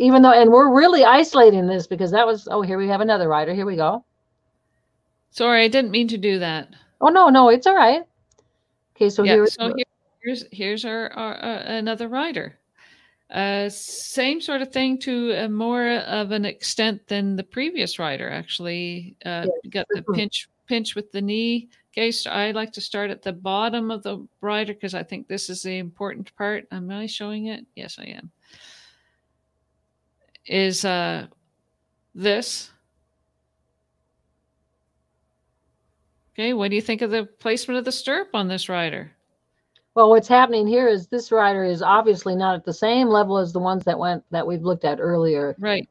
Even though and we're really isolating this because that was oh here we have another rider here we go Sorry, I didn't mean to do that. oh no no it's all right okay so yeah. here So here, here's here's our, our uh, another rider. Uh, same sort of thing to a more of an extent than the previous rider. Actually, uh, you got the Mhm. pinch pinch with the knee. So I like to start at the bottom of the rider because I think this is the important part. Am I showing it? Yes, I am. Is uh, this okay? What do you think of the placement of the stirrup on this rider? Well, what's happening here is this rider is obviously not at the same level as the ones that went that we've looked at earlier, Right.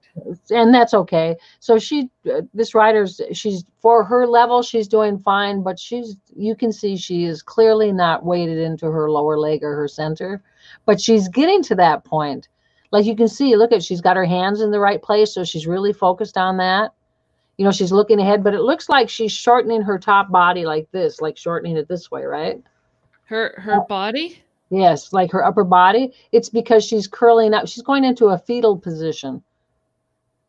and that's okay. So she, uh, this rider's, she's for her level, she's doing fine, but she's, you can see she is clearly not weighted into her lower leg or her center, but she's getting to that point. Like you can see, look at, she's got her hands in the right place, so she's really focused on that. You know, she's looking ahead, but it looks like she's shortening her top body like this, like shortening it this way, right? Her her body. Yes, like her upper body. It's because she's curling up. She's going into a fetal position.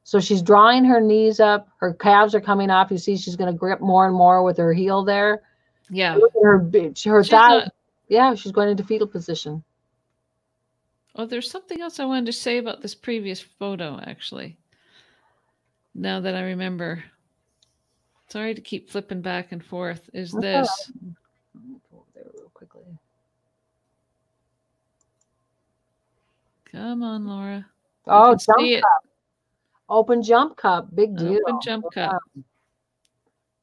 So she's drawing her knees up. Her calves are coming off. You see, she's going to grip more and more with her heel there. Yeah. Her, her She's thigh. not- yeah, she's going into fetal position. Oh, there's something else I wanted to say about this previous photo, actually. Now that I remember. Sorry to keep flipping back and forth. Is this Let me go over there real quickly. come on, Laura? You Oh, jump cup. Open jump cup. Big deal. Open jump cup.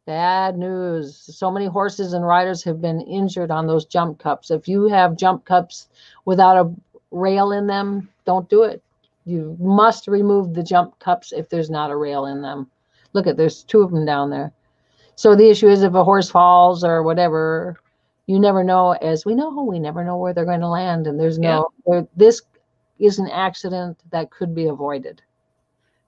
Bad news. So many horses and riders have been injured on those jump cups. If you have jump cups without a rail in them, don't do it. You must remove the jump cups if there's not a rail in them. Look at there's two of them down there. So the issue is if a horse falls or whatever, you never know. As we know, we never know where they're going to land, and there's no there, this is an accident that could be avoided.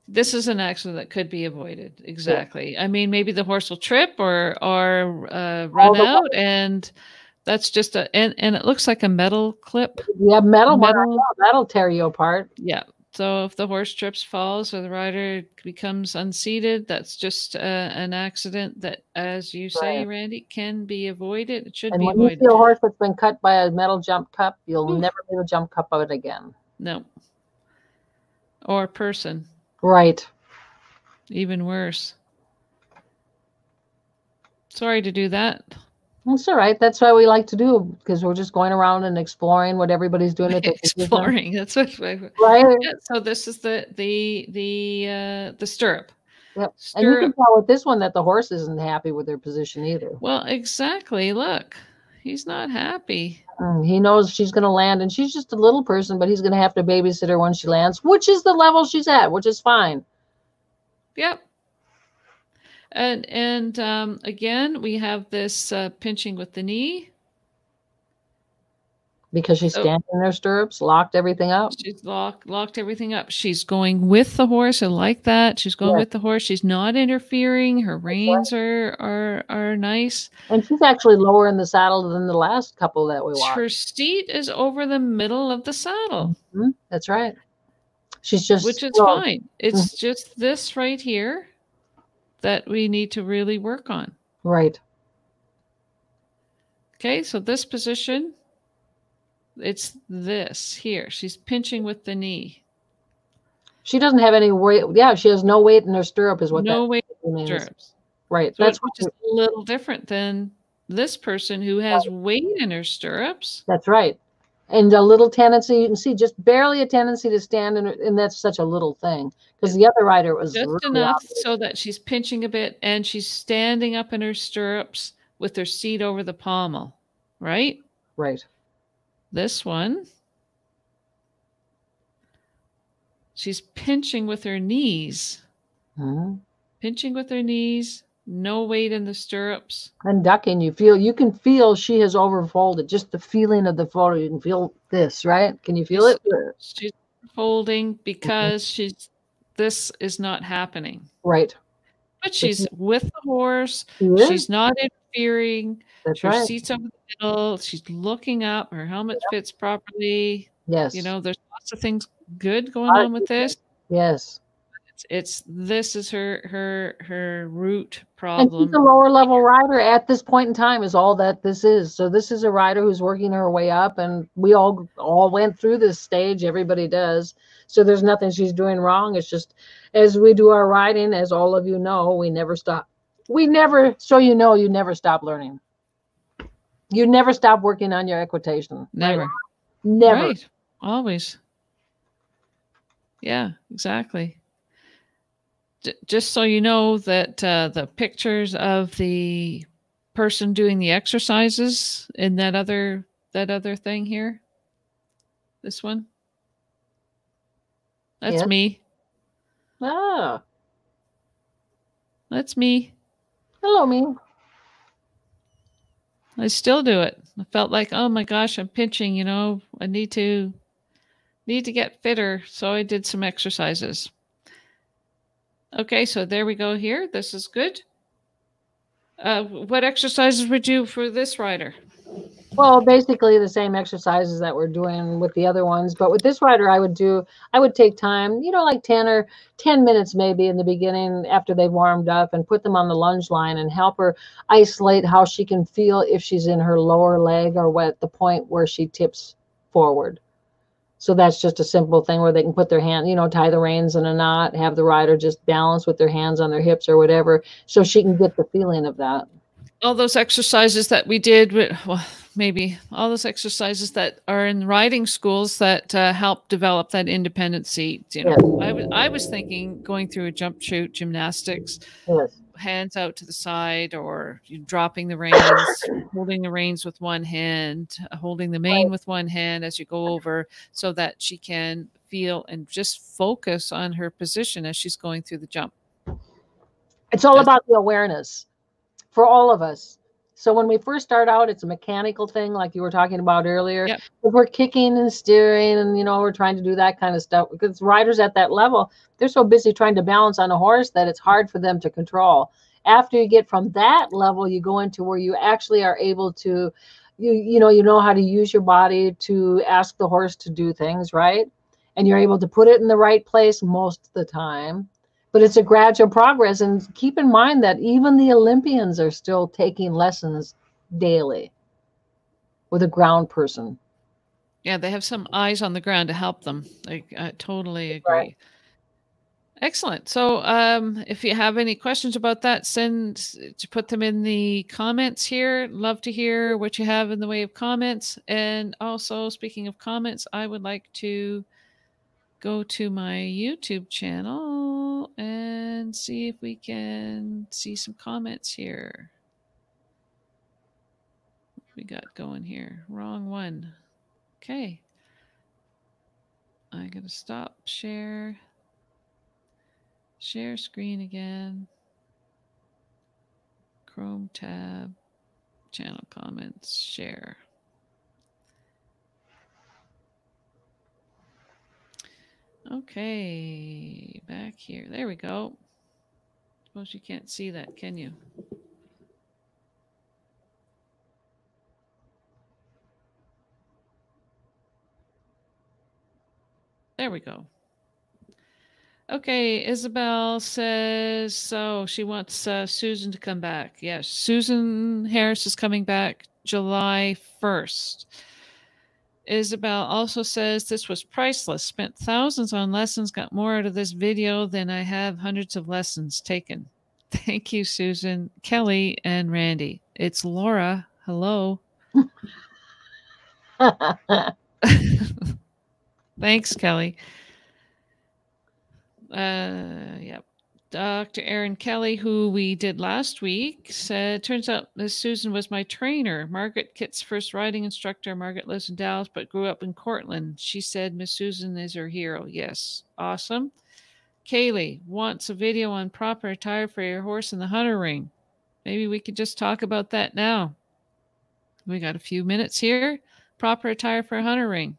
This is an accident that could be avoided. Exactly. Yeah. I mean, maybe the horse will trip or or uh, run out, way. and that's just a and, and it looks like a metal clip. Yeah, metal, metal. that'll tear you apart. Yeah. So if the horse trips, falls, or the rider becomes unseated, that's just uh, an accident that, as you say, right. Randy, can be avoided. It should and be when avoided. you see a horse that's been cut by a metal jump cup, you'll Ooh. never be able to jump cup of it again. No. Or person. Right. Even worse. Sorry to do that. That's all right. That's why we like to do because we're just going around and exploring what everybody's doing. At exploring. That's what. right. Yeah, so this is the the the uh, the stirrup. Yep. Stirrup. And you can tell with this one that the horse isn't happy with their position either. Well, exactly. Look, he's not happy. Mm, he knows she's going to land, and she's just a little person, but he's going to have to babysit her when she lands, which is the level she's at, which is fine. Yep. And and um, again, we have this uh, pinching with the knee because she's standing in her stirrups, locked everything up. She's locked locked everything up. She's going with the horse. I like that. She's going with the horse. She's not interfering. Her reins are are are nice. And she's actually lower in the saddle than the last couple that we watched. Her seat is over the middle of the saddle. Mm-hmm. That's right. She's just which is fine. It's mm-hmm. just this right here that we need to really work on. Right. Okay, so this position, it's this here. She's pinching with the knee. She doesn't have any weight. Yeah, she has no weight in her stirrup, is what no weight in stirrups. Right. So that's which is a little different than this person who has right. weight in her stirrups. That's right and a little tendency you can see just barely a tendency to stand and, and that's such a little thing because the other rider was just really enough so that she's pinching a bit and she's standing up in her stirrups with her seat over the pommel right? Right. This one. She's pinching with her knees. Mm-hmm. pinching with her knees no weight in the stirrups. And ducking, you feel you can feel she has overfolded. Just the feeling of the photo, you can feel this, right? Can you feel it? She's folding because mm-hmm. she's this is not happening. Right. But she's with the horse. She she's not interfering. That's her right. seat's over the middle. She's looking up. Her helmet yep. fits properly. Yes. You know, there's lots of things good going on with this. Yes it's this is her her her root problem. And she's a lower level rider at this point in time is all that this is. So this is a rider who's working her way up, and we all all went through this stage. Everybody does. So there's nothing she's doing wrong. It's just as we do our riding, as all of you know, we never stop. We never, so you know, you never stop learning. You never stop working on your equitation. Never. Right? Never. Right. Always. Yeah, exactly just so you know that uh, the pictures of the person doing the exercises in that other that other thing here? This one? That's yeah. me. Ah. That's me. Hello me. I still do it. I felt like oh my gosh i'm pinching you know? I need to need to get fitter so i did some exercises Okay, so there we go here. This is good. Uh, what exercises would you for this rider? Well, basically the same exercises that we're doing with the other ones, but with this rider, I would do, I would take time, you know, like 10 or 10 minutes maybe in the beginning after they've warmed up and put them on the lunge line and help her isolate how she can feel if she's in her lower leg or what the point where she tips forward. So that's just a simple thing where they can put their hand, you know, tie the reins in a knot, have the rider just balance with their hands on their hips or whatever, so she can get the feeling of that. All those exercises that we did, with, well, maybe all those exercises that are in riding schools that uh, help develop that independent seat. You know, yes. I was I was thinking going through a jump chute gymnastics. Yes hands out to the side or you dropping the reins, holding the reins with one hand, holding the mane with one hand as you go over so that she can feel and just focus on her position as she's going through the jump. It's all That's about the awareness for all of us. So when we first start out, it's a mechanical thing, like you were talking about earlier. Yep. If we're kicking and steering, and you know we're trying to do that kind of stuff, because riders at that level, they're so busy trying to balance on a horse that it's hard for them to control. After you get from that level, you go into where you actually are able to, you you know you know how to use your body to ask the horse to do things, right? And you're able to put it in the right place most of the time but it's a gradual progress and keep in mind that even the olympians are still taking lessons daily with a ground person Yeah, they have some eyes on the ground to help them. I, I totally agree. Right. Excellent. So, um, if you have any questions about that, send to put them in the comments here. Love to hear what you have in the way of comments. And also, speaking of comments, I would like to go to my YouTube channel and see if we can see some comments here. What we got going here? Wrong one. Okay. I gotta stop share. Share screen again. Chrome tab. Channel comments. Share. Okay, back here. There we go. Suppose you can't see that, can you? There we go. Okay, Isabel says so. She wants uh, Susan to come back. Yes, Susan Harris is coming back July 1st. Isabel also says this was priceless. Spent thousands on lessons, got more out of this video than I have hundreds of lessons taken. Thank you, Susan, Kelly, and Randy. It's Laura. Hello. Thanks, Kelly. Uh, yep. Dr. Aaron Kelly, who we did last week, said, Turns out Miss Susan was my trainer. Margaret Kitt's first riding instructor. Margaret lives in Dallas but grew up in Cortland. She said Miss Susan is her hero. Yes. Awesome. Kaylee wants a video on proper attire for your horse in the hunter ring. Maybe we could just talk about that now. We got a few minutes here. Proper attire for a hunter ring.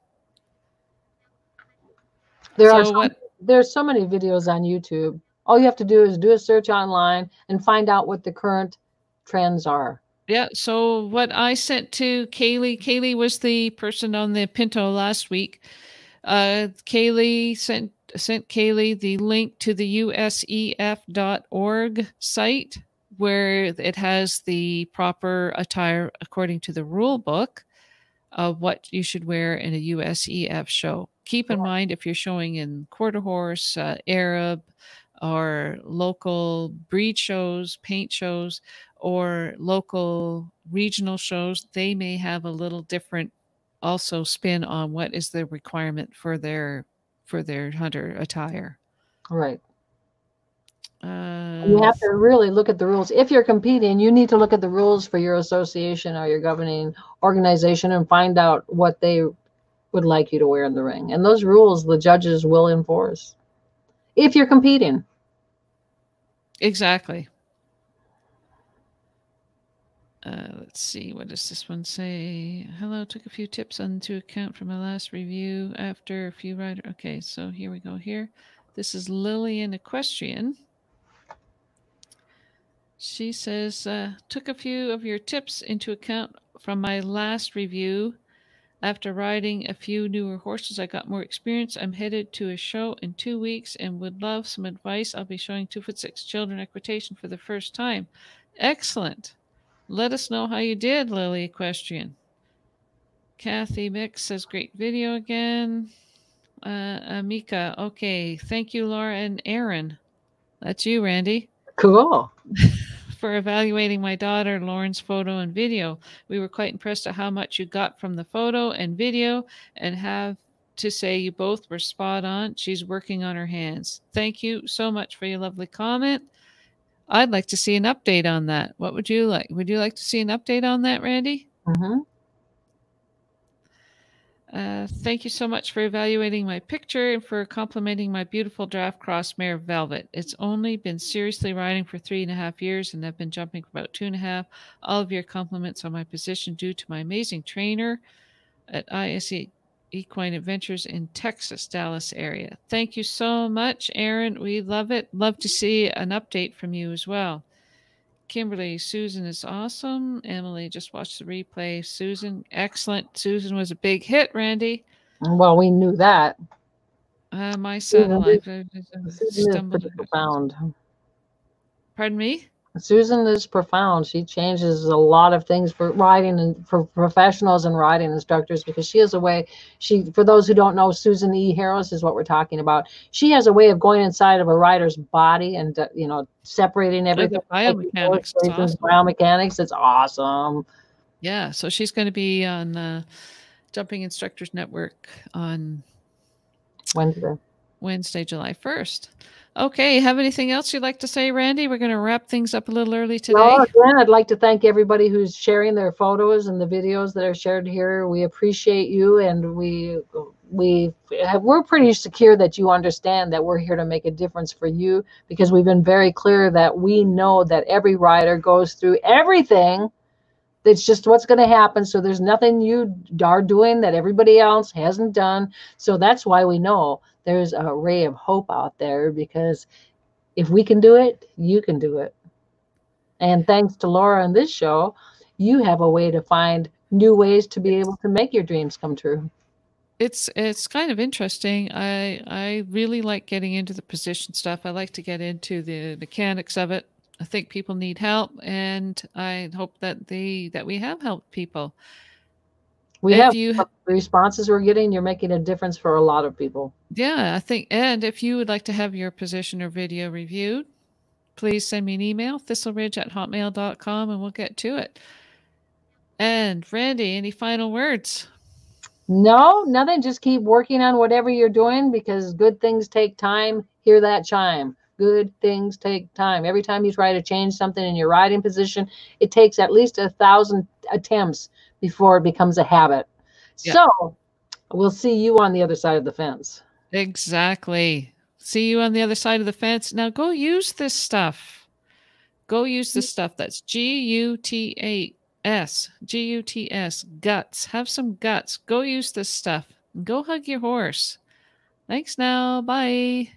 there are So so, what- there's so many videos on youtube all you have to do is do a search online and find out what the current trends are Yeah. So what I sent to Kaylee, Kaylee was the person on the Pinto last week. Uh, Kaylee sent sent Kaylee the link to the USEF.org site where it has the proper attire according to the rule book of what you should wear in a USEF show. Keep in mind if you're showing in quarter horse, uh, Arab, or local breed shows, paint shows, or local regional shows, they may have a little different also spin on what is the requirement for their for their hunter attire. right. Uh, you have to really look at the rules. If you're competing you need to look at the rules for your association or your governing organization and find out what they would like you to wear in the ring. And those rules the judges will enforce. If you're competing Exactly. Uh, let's see. What does this one say? Hello. Took a few tips into account from my last review after a few rider. Okay, so here we go. Here, this is Lillian Equestrian. She says, uh, took a few of your tips into account from my last review. After riding a few newer horses, I got more experience. I'm headed to a show in two weeks and would love some advice. I'll be showing two foot six children equitation for the first time. Excellent. Let us know how you did, Lily Equestrian. Kathy Mix says, great video again. Uh, Amika, okay. Thank you, Laura and Aaron. That's you, Randy cool for evaluating my daughter Lauren's photo and video. We were quite impressed at how much you got from the photo and video and have to say you both were spot on. She's working on her hands. Thank you so much for your lovely comment. I'd like to see an update on that. What would you like? Would you like to see an update on that, Randy? hmm Uh, thank you so much for evaluating my picture and for complimenting my beautiful draft cross mare Velvet. It's only been seriously riding for three and a half years, and I've been jumping for about two and a half. All of your compliments on my position due to my amazing trainer at ISE Equine Adventures in Texas, Dallas area. Thank you so much, Aaron. We love it. Love to see an update from you as well. Kimberly, Susan is awesome. Emily just watched the replay. Susan, excellent. Susan was a big hit, Randy. Well, we knew that. Uh, my satellite. Susan is profound. Pardon me? Susan is profound. She changes a lot of things for riding and for professionals and riding instructors because she has a way. She, for those who don't know, Susan E. Harris is what we're talking about. She has a way of going inside of a rider's body and uh, you know separating everything. biomechanics, it's awesome. biomechanics. It's awesome. Yeah, so she's going to be on uh, Jumping Instructors Network on Wednesday. Wednesday, July first. Okay, have anything else you'd like to say, Randy? We're going to wrap things up a little early today. No, again, I'd like to thank everybody who's sharing their photos and the videos that are shared here. We appreciate you, and we we have, we're pretty secure that you understand that we're here to make a difference for you because we've been very clear that we know that every rider goes through everything. It's just what's going to happen. So there's nothing you are doing that everybody else hasn't done. So that's why we know there's a ray of hope out there because if we can do it, you can do it. And thanks to Laura and this show, you have a way to find new ways to be able to make your dreams come true. It's it's kind of interesting. I I really like getting into the position stuff. I like to get into the mechanics of it. I think people need help and I hope that they that we have helped people. We if have you, responses we're getting, you're making a difference for a lot of people. Yeah, I think. And if you would like to have your position or video reviewed, please send me an email, thistleridge at hotmail.com, and we'll get to it. And Randy, any final words? No, nothing. Just keep working on whatever you're doing because good things take time. Hear that chime. Good things take time. Every time you try to change something in your riding position, it takes at least a thousand attempts before it becomes a habit. Yeah. So we'll see you on the other side of the fence. Exactly. See you on the other side of the fence. Now go use this stuff. Go use this stuff. That's G U T A S. G U T S. Guts. Have some guts. Go use this stuff. Go hug your horse. Thanks now. Bye.